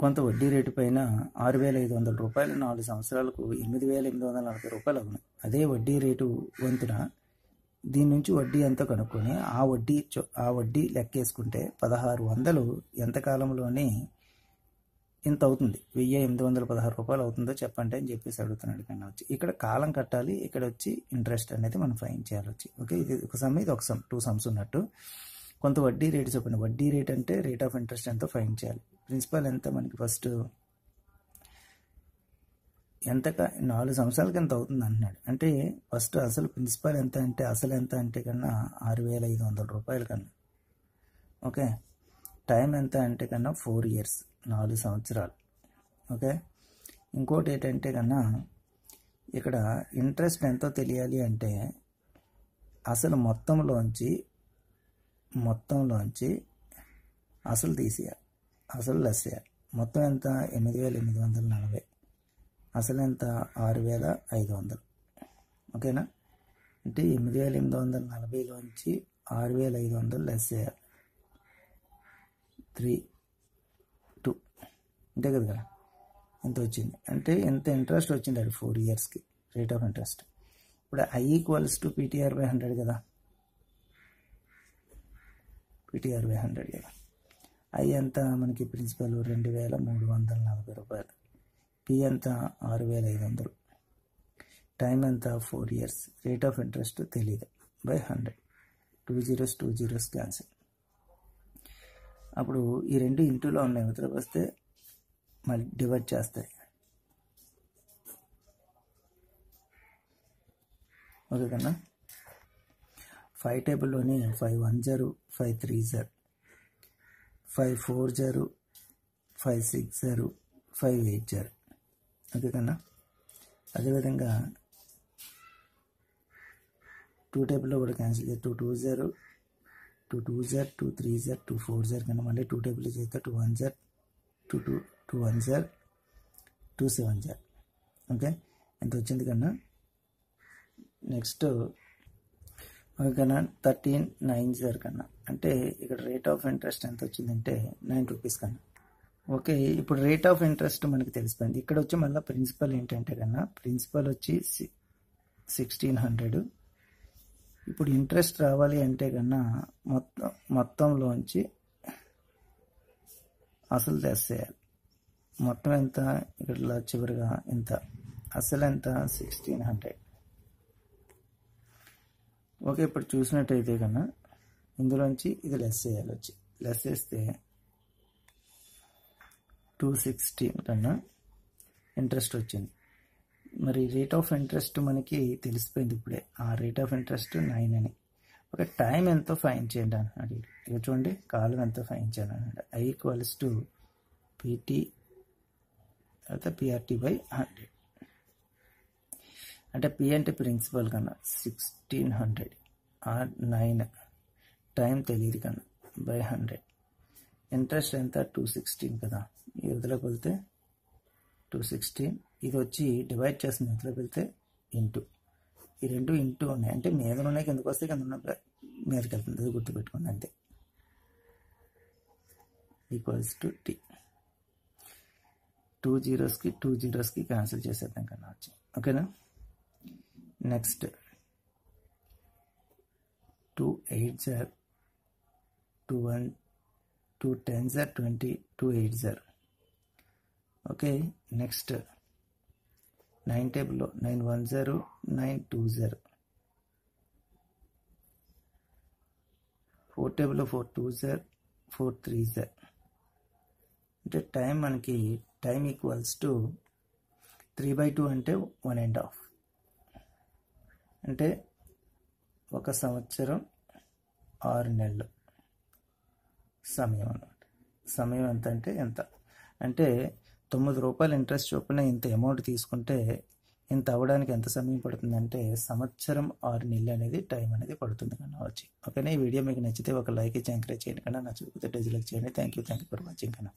కొంత వడ్డీ రేటు పైన ఆరు వేల ఐదు వందల రూపాయలు నాలుగు సంవత్సరాలకు ఎనిమిది వేల ఎనిమిది వందల నలభై రూపాయలు అవును. అదే వడ్డీ రేటు వంతున దీని నుంచి వడ్డీ ఎంతో కనుక్కొని ఆ వడ్డీ ఆ వడ్డీ లెక్కేసుకుంటే పదహారు వందలు ఎంత కాలంలోనే ఇంత అవుతుంది? వెయ్యి ఎనిమిది వందల పదహారు రూపాయలు అవుతుందో చెప్పండి అని చెప్పేసి అడుగుతున్నాడు కన్నా వచ్చి ఇక్కడ కాలం కట్టాలి ఇక్కడ వచ్చి ఇంట్రెస్ట్ అనేది మనం ఫైన్ చేయాలి వచ్చి. ఓకే ఇది ఒక సమ్ ఇది ఒక సమ్ టూ సమ్స్ ఉన్నట్టు. కొంత వడ్డీ రేటు చెప్పండి. వడ్డీ రేట్ అంటే రేట్ ఆఫ్ ఇంట్రెస్ట్ ఎంతో ఫైన్ చేయాలి. ప్రిన్సిపల్ ఎంత మనకి ఫస్ట్ ఎంత నాలుగు సంవత్సరాలకి ఎంత అవుతుంది అంటున్నాడు అంటే ఫస్ట్ అసలు ప్రిన్సిపల్ ఎంత అంటే అసలు ఎంత అంటే కన్నా ఆరు వేల ఐదు వందల రూపాయల కన్నా. ఓకే? టైం ఎంత అంటే కన్నా ఫోర్ ఇయర్స్ నాలుగు సంవత్సరాలు. ఓకే? ఇంకోటి ఏంటంటే కన్నా ఇక్కడ ఇంట్రెస్ట్ ఎంతో తెలియాలి అంటే అసలు మొత్తంలోంచి మొత్తంలోంచి అసలు తీసేయాలి. అసలు లెస్ చేయాలి మొత్తం ఎంత? ఎనిమిది వేల ఎనిమిది వందల నలభై. అసలు ఎంత? ఆరు వేల ఐదు వందలు. ఓకేనా? అంటే ఎనిమిది వేల ఎనిమిది వందల నలభైలోంచి ఆరు వేల ఐదు వందలు లెస్ చేయాలి త్రీ టూ. అంతే కదా కదా? ఎంత వచ్చింది? అంటే ఎంత ఇంట్రెస్ట్ వచ్చింది అది ఫోర్ ఇయర్స్కి. Rate of interest. ఇప్పుడు I equals to PTR by hundred కదా? పీటీఆర్ బై హండ్రెడ్ కదా ఐ ఎంత మనకి ప్రిన్సిపల్ రెండు వేల మూడు వందల నలభై రూపాయలు. పి ఎంత? ఆరు వేల ఐదు వందలు. టైం ఎంత? Four years rate of interest తెలియదు by hundred two zeros two zeros cancel అప్పుడు ఈ రెండు ఇంటూలో ఉన్నాయి. ఉత్తరకు వస్తే మళ్ళీ డివైడ్ చేస్తాయి. ఓకే కన్నా? ఫైవ్ టేబుల్లోని ఫైవ్ వన్ జరు ఫైవ్ త్రీ జరు ఫైవ్ ఫోర్ జరు ఫైవ్ సిక్స్ జారు ఫైవ్ ఎయిట్ జరు. ఓకే కన్నా? అదేవిధంగా టూ టేబుల్లో కూడా క్యాన్సిల్ చేస్తే టూ టూ జరు టూ టూ జర్ టూ త్రీ జర్ టూ ఫోర్ జర్ కన్నా మళ్ళీ టూ టేబుల్ చేస్తే టూ వన్ జర్ టూ టూ టూ వన్ జర్ టూ సెవెన్ జర్. ఓకే? ఎంత వచ్చింది కన్నా? నెక్స్ట్ కన్నా థర్టీన్ నైన్ జీరో కన్నా. అంటే ఇక్కడ రేట్ ఆఫ్ ఇంట్రెస్ట్ ఎంత వచ్చిందంటే నైన్ రూపీస్ కన్నా. ఓకే ఇప్పుడు రేట్ ఆఫ్ ఇంట్రెస్ట్ మనకి తెలిసిపోయింది. ఇక్కడ వచ్చి మళ్ళీ ప్రిన్సిపల్ ఏంటంటే కన్నా ప్రిన్సిపల్ వచ్చి సిక్స్టీన్ హండ్రెడ్ ఇప్పుడు ఇంట్రెస్ట్ రావాలి అంటే కన్నా మొత్తం మొత్తంలోంచి అసలు తెసేయాలి మొత్తం ఎంత? ఇక్కడ చివరిగా ఎంత? అసలు ఎంత? సిక్స్టీన్ హండ్రెడ్ ఓకే ఇప్పుడు చూసినట్టయితే కన్నా ఇందులోంచి ఇది లెస్ చేయాలి వచ్చి. లెస్ చేస్తే టూ సిక్స్టీ కన్నా ఇంట్రెస్ట్ వచ్చింది. మరి రేట్ ఆఫ్ ఇంట్రెస్ట్ మనకి తెలిసిపోయింది ఇప్పుడే. ఆ రేట్ ఆఫ్ ఇంట్రెస్ట్ నైన్ అని. ఒక టైం ఎంతో ఫైన్ చేయండి అన్నాడు ఇక్కడ చూడండి కాలం ఎంతో ఫైన్ చేయాలి అన్నాడు. ఐ ఈక్వల్స్ టు పీటీ తర్వాత పిఆర్టీ బై హండ్రెడ్ అంటే పి అంటే ప్రిన్సిపల్ కన్నా sixteen hundred R nine time తెలియదు కన్నా బై హండ్రెడ్ ఇంట్రెస్ట్ ఎంత? టూ సిక్స్టీన్ కదా. ఈ వదిలోకి వెళ్తే టూ సిక్స్టీన్ ఇది వచ్చి డివైడ్ చేసిన వదిలోకి వెళ్తే ఇంటూ ఈ రెండు ఇంటూ ఉన్నాయి. అంటే మీద ఉన్నాయి కిందకు వస్తే కింద ఉన్న మీదకి వెళ్తుంది. అది గుర్తుపెట్టుకోండి. అంతే. ఈక్వల్స్ టు టీ టూ జీరోస్కి టూ జీరోస్కి క్యాన్సిల్ చేసేద్దాం కన్నా వచ్చి ఓకేనా నెక్స్ట్ టూ ఎయిట్ జార్ టూ వన్ టూ టెన్ జార్ ట్వంటీ టూ ఎయిట్ జార్ ఓకే నెక్స్ట్ నైన్ టేబుల్లో nine one zero nine two zero four టేబుల్లో four two zero four three zero అంటే టైం మనకి time equals to three by two అంటే one and half. అంటే ఒక సంవత్సరం ఆరు నెలలు సమయం అనమాట సమయం ఎంత అంటే ఎంత? అంటే తొమ్మిది రూపాయలు ఇంట్రెస్ట్ చొప్పున ఇంత అమౌంట్ తీసుకుంటే ఇంత అవ్వడానికి ఎంత సమయం పడుతుందంటే సంవత్సరం ఆరు నెలలు అనేది టైం అనేది పడుతుంది కన్నా వచ్చి ఓకేనా? ఈ వీడియో మీకు నచ్చితే ఒక లైక్ ఇచ్చి ఎంకరేజ్ చేయండి కన్నా నచ్చకపోతే డిజిలైక్ చేయండి. Thank you thank you for watching కన్నా.